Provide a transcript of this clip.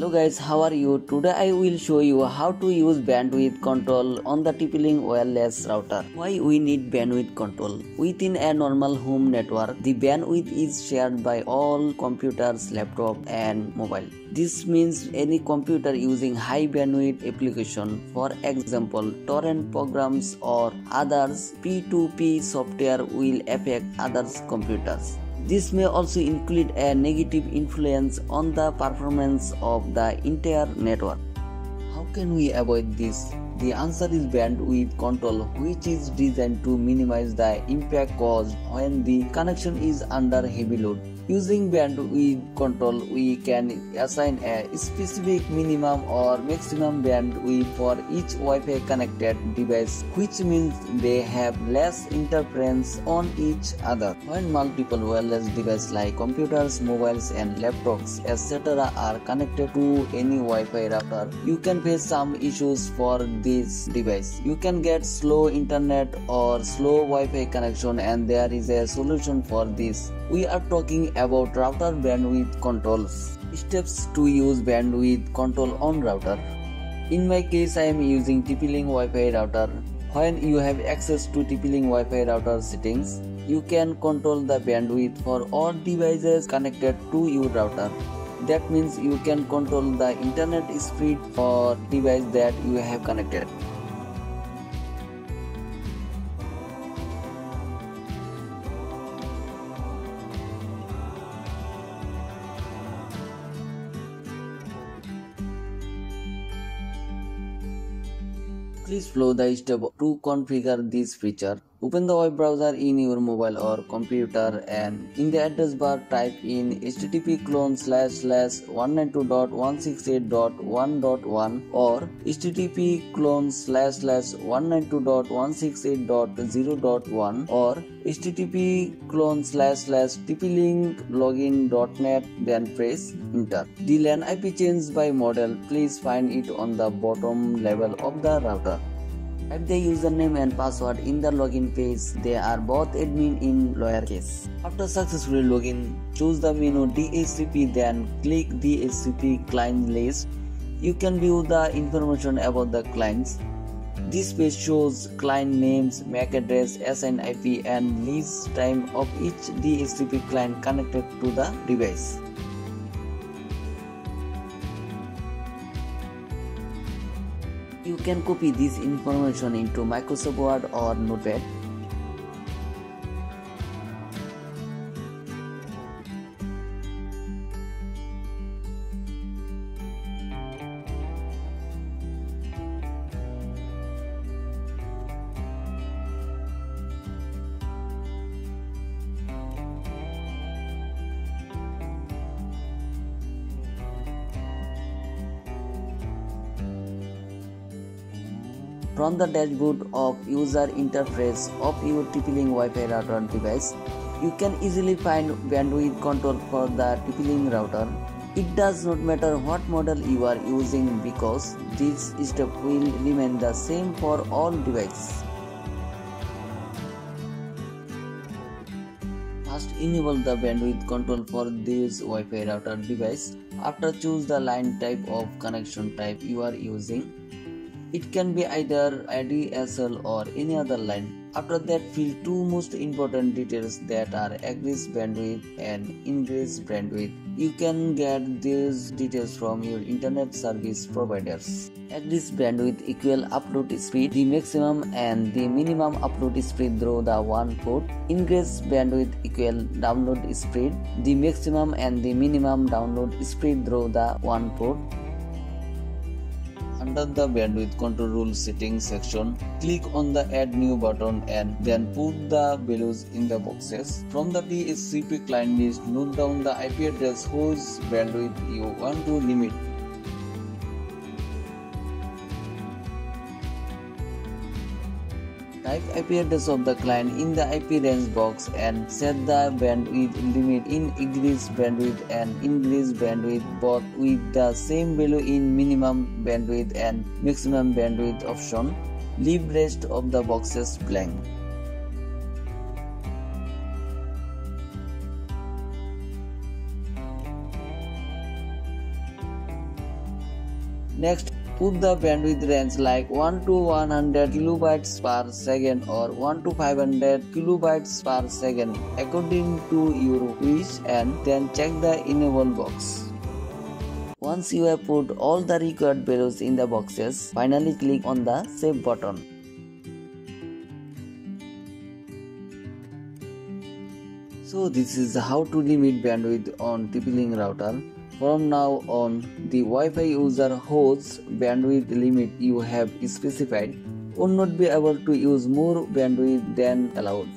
Hello guys, how are you? Today I will show you how to use bandwidth control on the TP-Link wireless router. Why we need bandwidth control? Within a normal home network, the bandwidth is shared by all computers, laptop and mobile. This means any computer using high bandwidth application, for example, torrent programs or others, P2P software will affect others' computers. This may also include a negative influence on the performance of the entire network. How can we avoid this? The answer is bandwidth control, which is designed to minimize the impact caused when the connection is under heavy load. Using bandwidth control, we can assign a specific minimum or maximum bandwidth for each Wi-Fi connected device, which means they have less interference on each other. When multiple wireless devices like computers, mobiles, and laptops, etc., are connected to any Wi-Fi router, you can face some issues for this device. You can get slow internet or slow Wi-Fi connection, and there is a solution for this. We are talking about router bandwidth controls. Steps to use bandwidth control on router. In my case, I am using TP-Link Wi-Fi router. When you have access to TP-Link Wi-Fi router settings, you can control the bandwidth for all devices connected to your router. That means you can control the internet speed for device that you have connected. Please follow the step to configure this feature. Open the web browser in your mobile or computer and in the address bar type in http clone slash slash 192.168.1.1 or http clone slash slash 192.168.0.1 or http clone slash slash tplink then press enter. The LAN IP change by model please find it on the bottom level of the router. Type the username and password in the login page. They are both admin in lowercase. After successfully login, choose the menu DHCP then click DHCP client list. You can view the information about the clients. This page shows client names, MAC address, assigned IP and lease time of each DHCP client connected to the device. Can copy this information into Microsoft Word or Notepad. From the dashboard of user interface of your TP-Link Wi-Fi router device, you can easily find bandwidth control for the TP-Link router. It does not matter what model you are using because this step will remain the same for all devices. First enable the bandwidth control for this Wi-Fi router device. After choose the line type of connection type you are using it can be either ADSL or any other line. After that, fill two most important details that are egress bandwidth and ingress bandwidth. You can get these details from your internet service providers. Egress bandwidth equal upload speed, the maximum and the minimum upload speed through the WAN port. Ingress bandwidth equal download speed, the maximum and the minimum download speed through the WAN port. Under the bandwidth control rule settings section, click on the add new button and then put the values in the boxes. From the DHCP client list, note down the IP address whose bandwidth you want to limit. Type IP address of the client in the IP range box and set the bandwidth limit in egress bandwidth and ingress bandwidth both with the same value in minimum bandwidth and maximum bandwidth option. Leave rest of the boxes blank. Next, put the bandwidth range like 1 to 100 kilobytes per second or 1 to 500 kilobytes per second according to your wish and then check the enable box. Once you have put all the required values in the boxes, finally click on the save button. So this is how to limit bandwidth on TP-Link router. From now on, the Wi-Fi user host bandwidth limit you have specified will not be able to use more bandwidth than allowed.